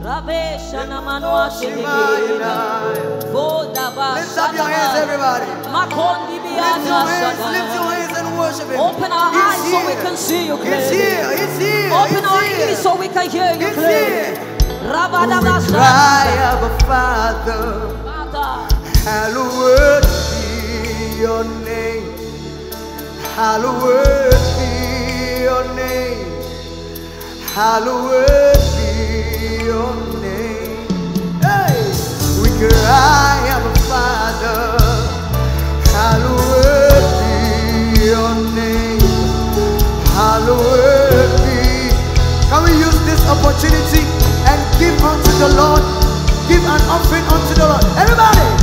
Lift up your hands, everybody. Lift your hands, lift your hands and worship Him. Open our He's eyes so we can see you He's here. He's here. Open our He's ears so we can hear you He's clearly. here. Rabada We ba cry, Abba Father, Father. hallowed be your name. Hallowed be your name. Hallowed we cry, Abba Father, your name. Can we use this opportunity and give unto the Lord? Give an offering unto the Lord. Everybody,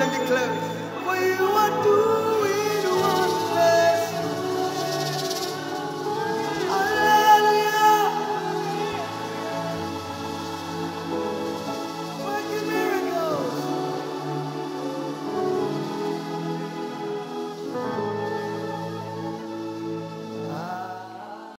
and declare, For you are doing.